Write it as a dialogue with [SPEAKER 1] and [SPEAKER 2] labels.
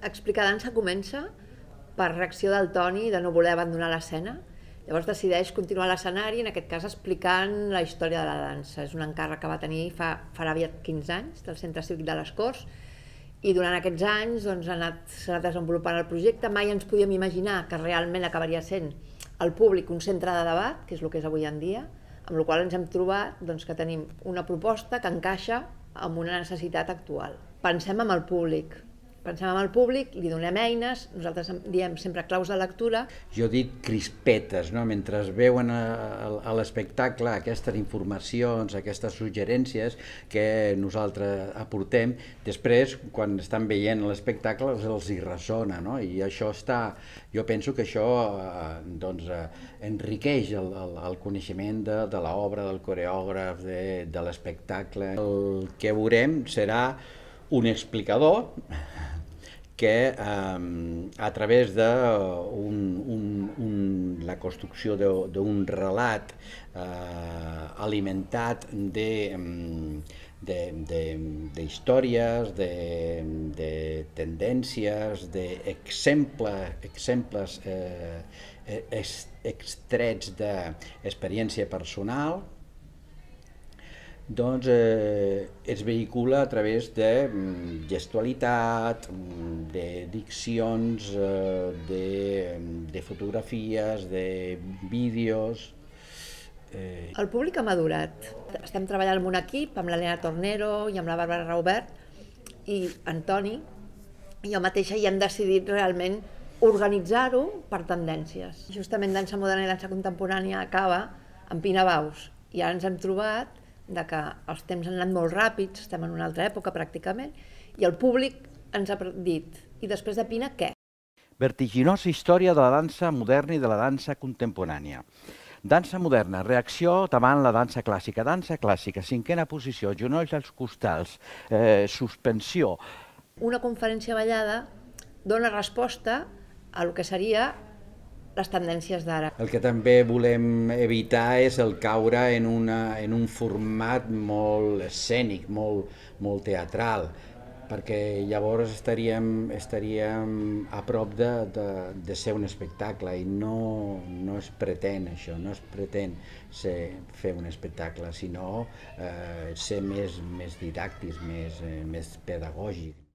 [SPEAKER 1] Explicar dansa comença per reacció del Toni de no voler abandonar l'escena. Llavors decideix continuar l'escenari, en aquest cas explicant la història de la dansa. És un encàrrec que va tenir fa, farà aviat 15 anys del Centre Cívic de les Corts i durant aquests anys doncs, anat, anat desenvolupant el projecte. Mai ens podíem imaginar que realment acabaria sent el públic un centre de debat, que és el que és avui en dia, amb la qual ens hem trobat doncs, que tenim una proposta que encaixa amb una necessitat actual. Pensem en el públic, pensem en el públic, li donem eines, nosaltres diem sempre claus de lectura.
[SPEAKER 2] Jo dic crispetes, no? mentre veuen a, a l'espectacle aquestes informacions, aquestes suggerències que nosaltres aportem, després, quan estan veient l'espectacle, els hi ressona, no? i això està, jo penso que això eh, doncs, eh, enriqueix el, el, el coneixement de, de l'obra, del coreògraf, de, de l'espectacle. El que veurem serà un explicador que eh, a través de un, un, un, la construcció d'un relat eh, alimentat de, de, de, de històries, de, de tendències, d'exemples exemples eh, extrets d'experiència personal, doncs eh, es vehicula a través de mm, gestualitat, mm, de diccions, eh, de, de fotografies, de vídeos...
[SPEAKER 1] Eh... El públic ha madurat. Estem treballant amb un equip, amb l'Helena Tornero i amb la Bàrbara Raubert i Antoni, i jo mateixa hi hem decidit realment organitzar-ho per tendències. Justament dansa moderna i dansa contemporània acaba amb Pina Baus i ara ens hem trobat de que els temps han anat molt ràpids, estem en una altra època pràcticament, i el públic ens ha dit, i després de Pina, què?
[SPEAKER 3] Vertiginosa història de la dansa moderna i de la dansa contemporània. Dansa moderna, reacció davant la dansa clàssica. Dansa clàssica, cinquena posició, genolls als costals, eh, suspensió.
[SPEAKER 1] Una conferència ballada dona resposta a el que seria les tendències d'ara.
[SPEAKER 2] El que també volem evitar és el caure en, una, en un format molt escènic, molt, molt teatral, perquè llavors estaríem, estaríem a prop de, de, de ser un espectacle i no, no es pretén això, no es pretén ser, fer un espectacle, sinó eh, ser més, més didàctics, més, eh, més pedagògic.